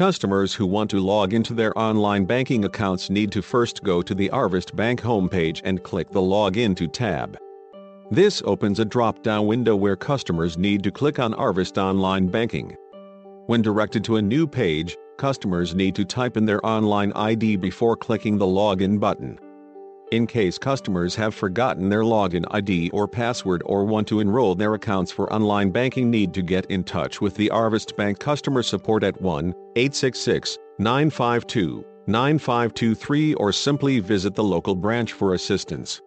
Customers who want to log into their online banking accounts need to first go to the Arvest Bank homepage and click the Log Into tab. This opens a drop-down window where customers need to click on Arvest Online Banking. When directed to a new page, customers need to type in their online ID before clicking the Login button. In case customers have forgotten their login ID or password or want to enroll their accounts for online banking need to get in touch with the Arvest Bank customer support at 1-866-952-9523 or simply visit the local branch for assistance.